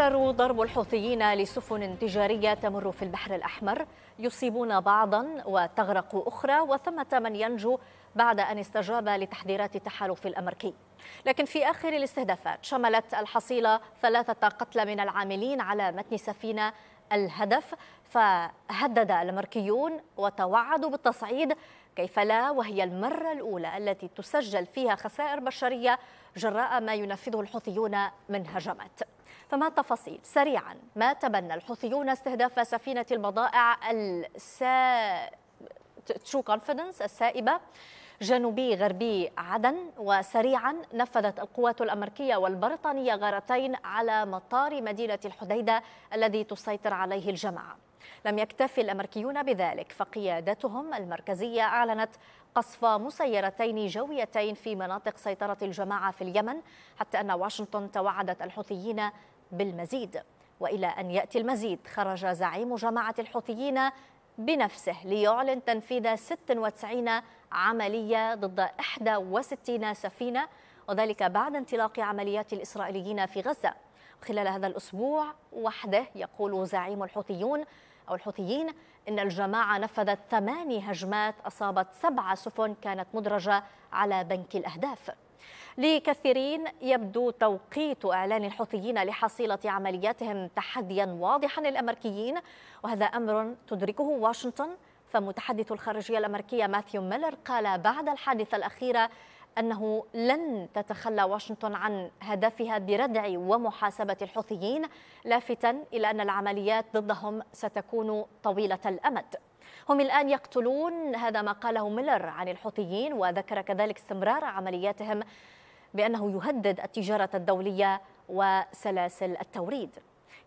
يتكرر ضرب الحوثيين لسفن تجارية تمر في البحر الأحمر. يصيبون بعضا وتغرق أخرى وثمة من ينجو بعد أن استجاب لتحذيرات التحالف الأمريكي. لكن في آخر الاستهدافات شملت الحصيلة ثلاثة قتلى من العاملين على متن سفينة الهدف. فهدد الأمريكيون وتوعدوا بالتصعيد كيف لا وهي المرة الأولى التي تسجل فيها خسائر بشرية جراء ما ينفذه الحوثيون من هجمات. فما التفاصيل سريعا ما تبنى الحوثيون استهداف سفينة البضائع السا True Confidence السائبة جنوبي غربي عدن. وسريعا نفذت القوات الأمريكية والبريطانية غارتين على مطار مدينة الحديدة الذي تسيطر عليه الجماعة. لم يكتفي الأمريكيون بذلك فقيادتهم المركزية أعلنت قصف مسيرتين جويتين في مناطق سيطرة الجماعة في اليمن حتى أن واشنطن توعدت الحوثيين بالمزيد. وإلى أن يأتي المزيد خرج زعيم جماعة الحوثيين بنفسه ليعلن تنفيذ 96 عملية ضد 61 سفينة وذلك بعد انطلاق عمليات الإسرائيليين في غزة. خلال هذا الأسبوع وحده يقول زعيم الحوثيون أو الحوثيين إن الجماعة نفذت ثماني هجمات أصابت سبع سفن كانت مدرجة على بنك الأهداف. لكثيرين يبدو توقيت إعلان الحوثيين لحصيلة عملياتهم تحديا واضحا للأمريكيين وهذا أمر تدركه واشنطن. فمتحدث الخارجية الأمريكية ماثيو ميلر قال بعد الحادثة الأخيرة أنه لن تتخلى واشنطن عن هدفها بردع ومحاسبة الحوثيين لافتا إلى أن العمليات ضدهم ستكون طويلة الأمد. هم الآن يقتلون هذا ما قاله ميلر عن الحوثيين وذكر كذلك استمرار عملياتهم بأنه يهدد التجارة الدولية وسلاسل التوريد.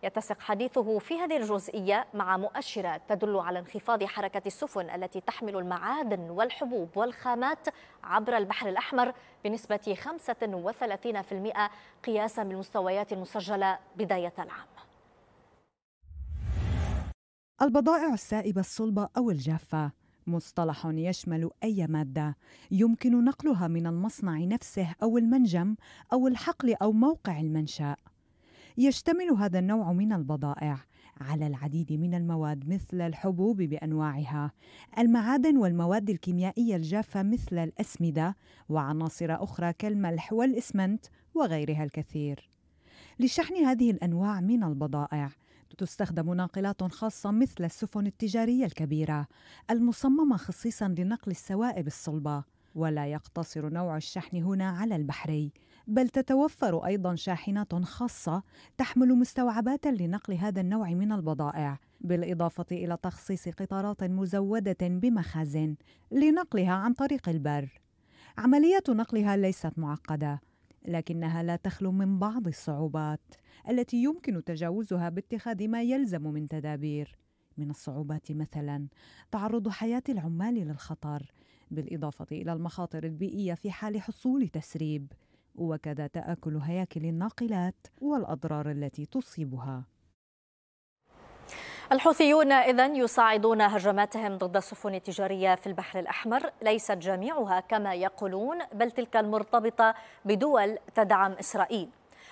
يتسق حديثه في هذه الجزئية مع مؤشرات تدل على انخفاض حركة السفن التي تحمل المعادن والحبوب والخامات عبر البحر الأحمر بنسبة 35% قياسا بالمستويات المسجلة بداية العام. البضائع السائبة الصلبة أو الجافة. مصطلح يشمل أي مادة. يمكن نقلها من المصنع نفسه أو المنجم أو الحقل أو موقع المنشأ. يشتمل هذا النوع من البضائع على العديد من المواد مثل الحبوب بأنواعها المعادن والمواد الكيميائية الجافة مثل الأسمدة وعناصر أخرى كالملح والإسمنت وغيرها الكثير. لشحن هذه الأنواع من البضائع تستخدم ناقلات خاصة مثل السفن التجارية الكبيرة المصممة خصيصا لنقل السوائب الصلبة ولا يقتصر نوع الشحن هنا على البحري بل تتوفر أيضا شاحنات خاصة تحمل مستوعبات لنقل هذا النوع من البضائع بالإضافة إلى تخصيص قطارات مزودة بمخازن لنقلها عن طريق البر. عمليه نقلها ليست معقدة لكنها لا تخلو من بعض الصعوبات التي يمكن تجاوزها باتخاذ ما يلزم من تدابير. من الصعوبات مثلا تعرض حياة العمال للخطر بالإضافة إلى المخاطر البيئية في حال حصول تسريب. وكذا تأكل هياكل الناقلات والأضرار التي تصيبها. الحوثيون إذا يصاعدون هجماتهم ضد السفن التجارية في البحر الأحمر. ليست جميعها كما يقولون بل تلك المرتبطة بدول تدعم إسرائيل.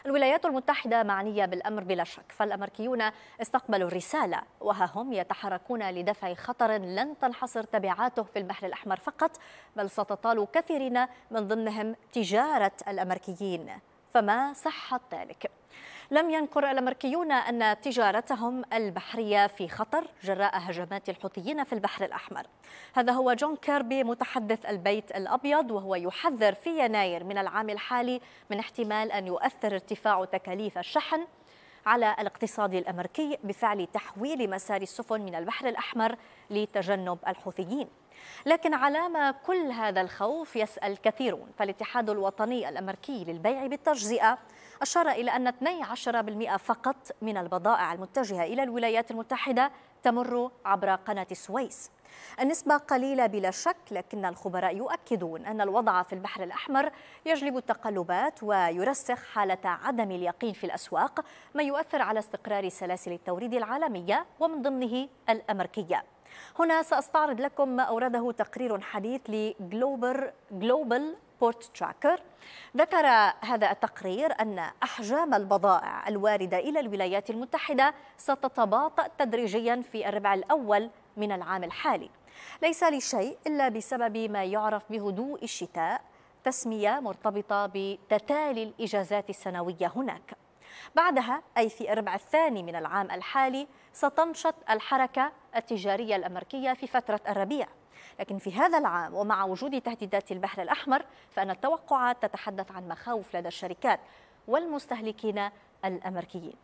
الولايات المتحدة معنية بالأمر بلا شك فالأمريكيون استقبلوا الرسالة وها هم يتحركون لدفع خطر لن تنحصر تبعاته في البحر الأحمر فقط بل ستطال كثيرين من ضمنهم تجارة الأمريكيين. فما صحة ذلك؟ لم ينكر الأمريكيون أن تجارتهم البحرية في خطر جراء هجمات الحوثيين في البحر الأحمر هذا هو جون كيربي متحدث البيت الأبيض وهو يحذر في يناير من العام الحالي من احتمال أن يؤثر ارتفاع تكاليف الشحن على الاقتصاد الأمريكي بفعل تحويل مسار السفن من البحر الأحمر لتجنب الحوثيين. لكن علامة كل هذا الخوف يسأل كثيرون. فالاتحاد الوطني الأمريكي للبيع بالتجزئة أشار إلى أن 12% فقط من البضائع المتجهة إلى الولايات المتحدة تمر عبر قناة السويس النسبة قليلة بلا شك لكن الخبراء يؤكدون أن الوضع في البحر الأحمر يجلب التقلبات ويرسخ حالة عدم اليقين في الأسواق ما يؤثر على استقرار سلاسل التوريد العالمية ومن ضمنه الأمريكية. هنا سأستعرض لكم ما أورده تقرير حديث لجلوبل Global Port Tracker ذكر هذا التقرير أن أحجام البضائع الواردة إلى الولايات المتحدة ستتباطأ تدريجيا في الربع الأول من العام الحالي. ليس لشيء إلا بسبب ما يعرف بهدوء الشتاء تسمية مرتبطة بتتالي الإجازات السنوية هناك. بعدها أي في الربع الثاني من العام الحالي ستنشط الحركة التجارية الأمريكية في فترة الربيع. لكن في هذا العام ومع وجود تهديدات البحر الأحمر فأن التوقعات تتحدث عن مخاوف لدى الشركات والمستهلكين الأمريكيين.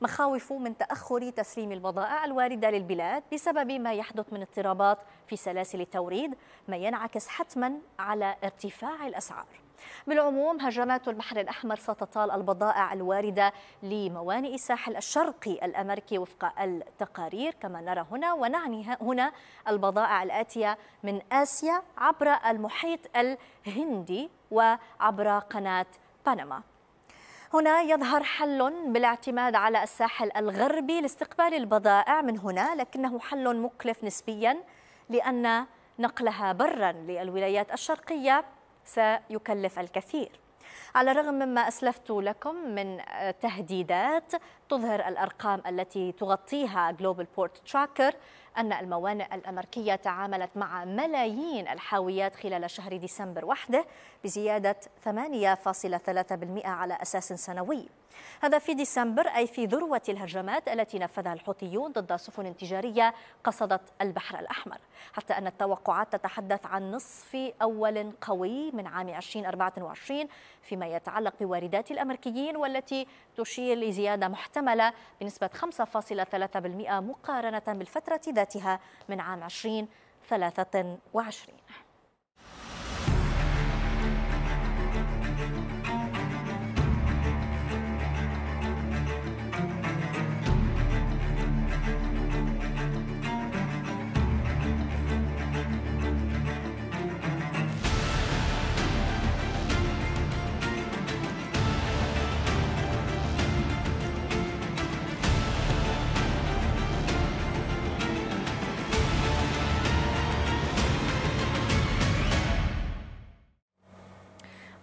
مخاوف من تأخر تسليم البضائع الواردة للبلاد بسبب ما يحدث من اضطرابات في سلاسل التوريد ما ينعكس حتما على ارتفاع الأسعار. بالعموم هجمات البحر الأحمر ستطال البضائع الواردة لموانئ الساحل الشرقي الأمريكي وفق التقارير. كما نرى هنا ونعني هنا البضائع الآتية من آسيا عبر المحيط الهندي وعبر قناة بنما هنا يظهر حل بالاعتماد على الساحل الغربي لاستقبال البضائع من هنا لكنه حل مكلف نسبيا لأن نقلها برا للولايات الشرقية. سيكلف الكثير. على الرغم مما أسلفت لكم من تهديدات تظهر الأرقام التي تغطيها Global Port Tracker أن الموانئ الأمريكية تعاملت مع ملايين الحاويات خلال شهر ديسمبر وحده بزيادة 8.3% على أساس سنوي. هذا في ديسمبر أي في ذروة الهجمات التي نفذها الحوثيون ضد سفن تجارية قصدت البحر الأحمر حتى أن التوقعات تتحدث عن نصف أول قوي من عام 2024 فيما يتعلق بواردات الأمريكيين والتي تشير لزيادة محتملة بنسبة 5.3% مقارنة بالفترة ذاتها من عام 2023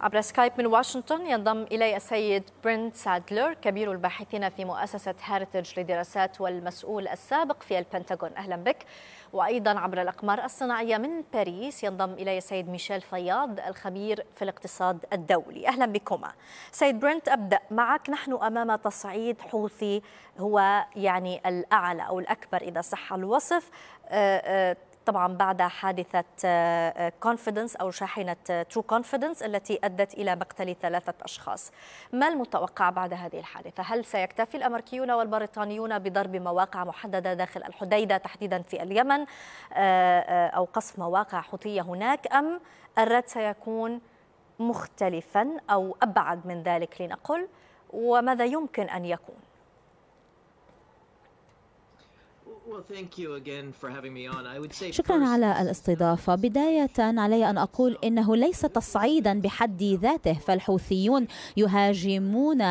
عبر سكايب من واشنطن ينضم إلي السيد برنت سادلر كبير الباحثين في مؤسسة هاريتج للدراسات والمسؤول السابق في البنتاغون. أهلا بك. وأيضا عبر الأقمار الصناعية من باريس ينضم إلي السيد ميشيل فياض الخبير في الاقتصاد الدولي. أهلا بكما. سيد برنت أبدأ معك. نحن أمام تصعيد حوثي هو يعني الأعلى أو الأكبر إذا صح الوصف. أه أه طبعا بعد حادثة Confidence أو شاحنة True Confidence التي أدت إلى مقتل ثلاثة أشخاص ما المتوقع بعد هذه الحادثة؟ هل سيكتفي الأمريكيون والبريطانيون بضرب مواقع محددة داخل الحديدة تحديدا في اليمن أو قصف مواقع حوثية هناك أم الرد سيكون مختلفا أو أبعد من ذلك لنقل وماذا يمكن أن يكون؟ شكرا على الاستضافة. بداية علي أن أقول إنه ليس تصعيدا بحد ذاته فالحوثيون يهاجمون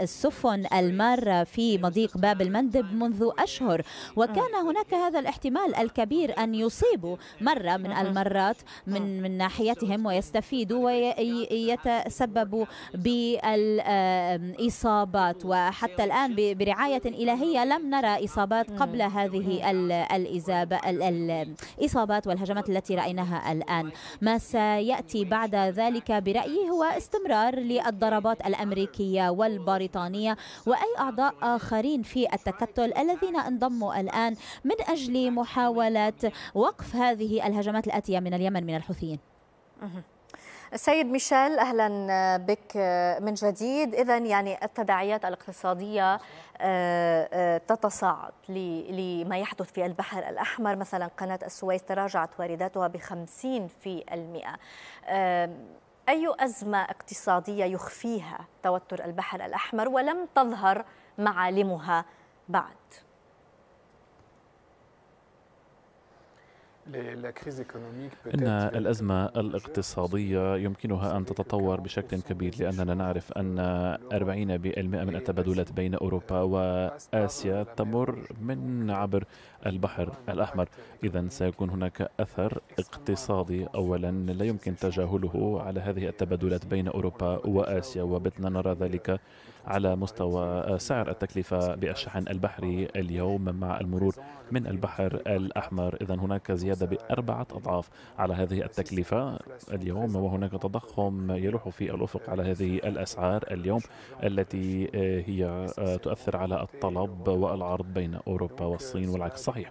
السفن المارة في مضيق باب المندب منذ أشهر. وكان هناك هذا الاحتمال الكبير أن يصيبوا مرة من المرات من, من ناحيتهم ويستفيدوا ويتسببوا بالإصابات. وحتى الآن برعاية إلهية لم نرى إصابات قبل هذا هذه الإزابة الإصابات والهجمات التي رأيناها الآن. ما سيأتي بعد ذلك برأيي هو استمرار للضربات الأمريكية والبريطانية وأي أعضاء آخرين في التكتل الذين انضموا الآن من أجل محاولة وقف هذه الهجمات الآتية من اليمن من الحوثيين. سيد ميشيل أهلا بك من جديد. اذا يعني التداعيات الاقتصادية آه، آه، تتصاعد لما يحدث في البحر الأحمر. مثلا قناة السويس تراجعت وارداتها ب 50 في المئة. أي أزمة اقتصادية يخفيها توتر البحر الأحمر ولم تظهر معالمها بعد؟ إن الأزمة الاقتصادية يمكنها أن تتطور بشكل كبير لأننا نعرف أن 40% من التبادلات بين أوروبا وآسيا تمر من عبر البحر الأحمر. إذا سيكون هناك أثر اقتصادي أولا لا يمكن تجاهله على هذه التبادلات بين أوروبا وآسيا وبدنا نرى ذلك على مستوى سعر التكلفة بالشحن البحري اليوم مع المرور من البحر الأحمر. إذا هناك زيادة بأربعة أضعاف على هذه التكلفة اليوم وهناك تضخم يلوح في الأفق على هذه الأسعار اليوم التي هي تؤثر على الطلب والعرض بين أوروبا والصين والعكس. صحيح.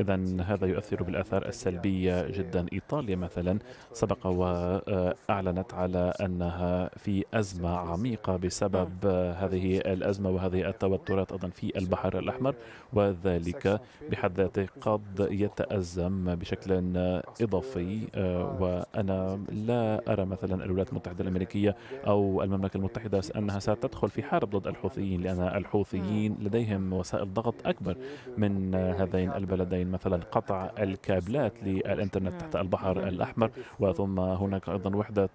إذا هذا يؤثر بالآثار السلبية جدا. إيطاليا مثلا سبق وأعلنت على أنها في أزمة عميقة بسبب هذه الأزمة وهذه التوترات أيضا في البحر الأحمر وذلك بحد ذاته قد يتأزم بشكل إضافي وأنا لا أرى مثلا الولايات المتحدة الأمريكية أو المملكة المتحدة أنها ستدخل في حرب ضد الحوثيين لأن الحوثيين لديهم وسائل ضغط أكبر من هذين البلدين مثلا قطع الكابلات للإنترنت تحت البحر الأحمر وثم هناك أيضا وحدة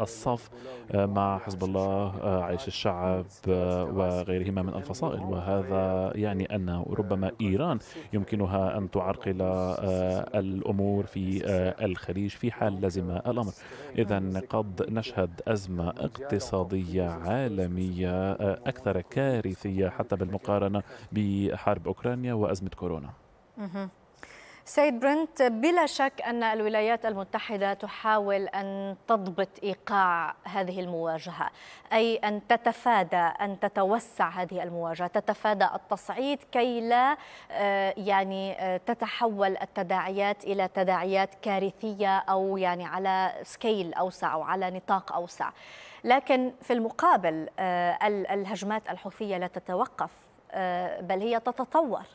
الصف مع حزب الله عيش الشعب وغيرهما من الفصائل. وهذا يعني أن ربما إيران يمكنها أن تعرقل الأمور في الخليج في حال لزم الأمر. إذا قد نشهد أزمة اقتصادية عالمية أكثر كارثية حتى بالمقارنة بحرب أوكرانيا وأزمة كورونا. سيد برنت بلا شك أن الولايات المتحدة تحاول أن تضبط إيقاع هذه المواجهة أي أن تتفادى أن تتوسع هذه المواجهة تتفادى التصعيد كي لا آه، يعني آه، تتحول التداعيات إلى تداعيات كارثية أو يعني على سكيل أوسع أو على نطاق أوسع. لكن في المقابل آه، الهجمات الحوثية لا تتوقف. بل هي تتطور.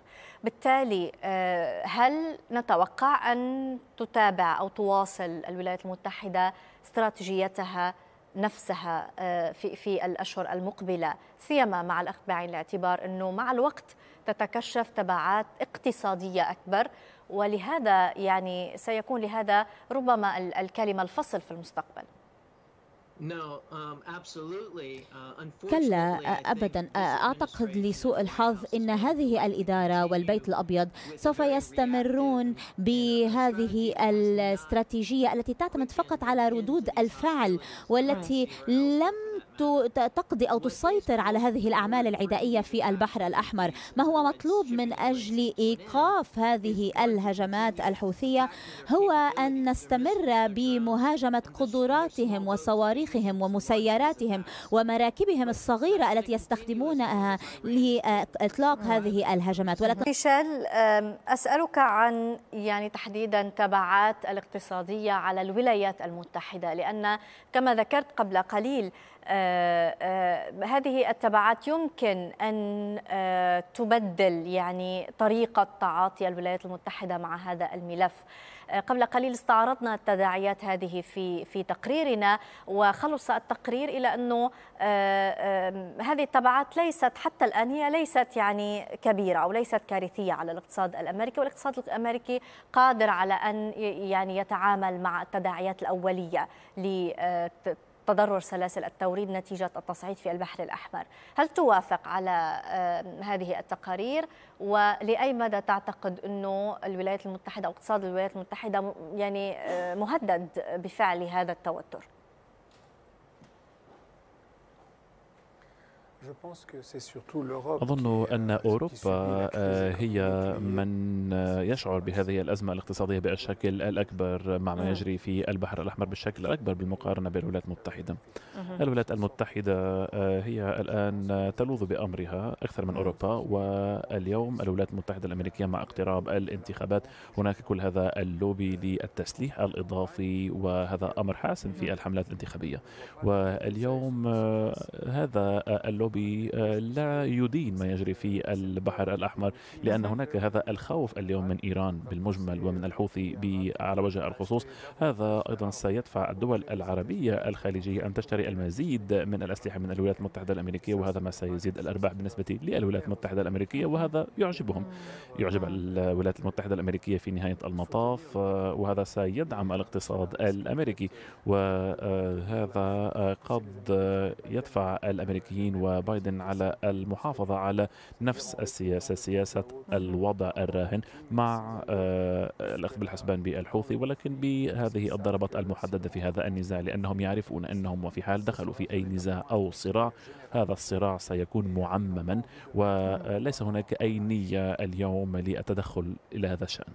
بالتالي آه، هل نتوقع أن تتابع أو تواصل الولايات المتحدة استراتيجيتها نفسها آه، في في الأشهر المقبلة سيما مع الاخذ بعين الاعتبار أنه مع الوقت تتكشف تبعات اقتصادية أكبر ولهذا يعني سيكون لهذا ربما الكلمة الفصل في المستقبل. كلا ابدا. أعتقد لسوء الحظ إن هذه الإدارة والبيت الأبيض سوف يستمرون بهذه الاستراتيجية التي تعتمد فقط على ردود الفعل والتي لم تقضي أو تسيطر على هذه الأعمال العدائية في البحر الأحمر. ما هو مطلوب من أجل إيقاف هذه الهجمات الحوثية هو أن نستمر بمهاجمة قدراتهم وصواريخهم ومسيراتهم ومراكبهم الصغيرة التي يستخدمونها لإطلاق هذه الهجمات. ولكن ميشيل أسألك عن يعني تحديدا تبعات الاقتصادية على الولايات المتحدة لأن كما ذكرت قبل قليل هذه التبعات يمكن أن آه، تبدل يعني طريقة تعاطي الولايات المتحدة مع هذا الملف. قبل قليل استعرضنا التداعيات هذه في في تقريرنا وخلص التقرير إلى أنه هذه التبعات ليست حتى الآن هي ليست يعني كبيرة أو ليست كارثية على الاقتصاد الأمريكي والاقتصاد الأمريكي قادر على أن يعني يتعامل مع التداعيات الأولية تضرر سلاسل التوريد نتيجة التصعيد في البحر الأحمر هل توافق على هذه التقارير ولأي مدى تعتقد أنه الولايات المتحدة أو اقتصاد الولايات المتحدة يعني آه، مهدد بفعل هذا التوتر؟ أظن أن أوروبا آه، هي من يشعر بهذه الأزمة الاقتصادية بالشكل الأكبر مع ما يجري في البحر الأحمر بالشكل الأكبر بالمقارنة بالولايات المتحدة. الولايات المتحدة آه، هي الآن تلوذ بأمرها أكثر من أوروبا واليوم الولايات المتحدة الأمريكية مع اقتراب الانتخابات هناك كل هذا اللوبي للتسليح الإضافي وهذا أمر حاسم في الحملات الانتخابية. واليوم آه، هذا اللوبي النيروبي لا يدين ما يجري في البحر الأحمر لأن هناك هذا الخوف اليوم من إيران بالمجمل ومن الحوثي على وجه الخصوص. هذا أيضا سيدفع الدول العربية الخليجية أن تشتري المزيد من الأسلحة من الولايات المتحدة الأمريكية وهذا ما سيزيد الأرباح بالنسبة للولايات المتحدة الأمريكية وهذا يعجبهم. يعجب الولايات المتحدة الأمريكية في نهاية المطاف وهذا سيدعم الاقتصاد الأمريكي. وهذا قد يدفع الأمريكيين وبايدن على المحافظة على نفس السياسة سياسة الوضع الراهن مع الأخذ بالحسبان بالحوثي. ولكن بهذه الضربات المحددة في هذا النزاع لأنهم يعرفون أنهم وفي حال دخلوا في أي نزاع أو صراع هذا الصراع سيكون معمما. وليس هناك أي نية اليوم للتدخل إلى هذا الشأن.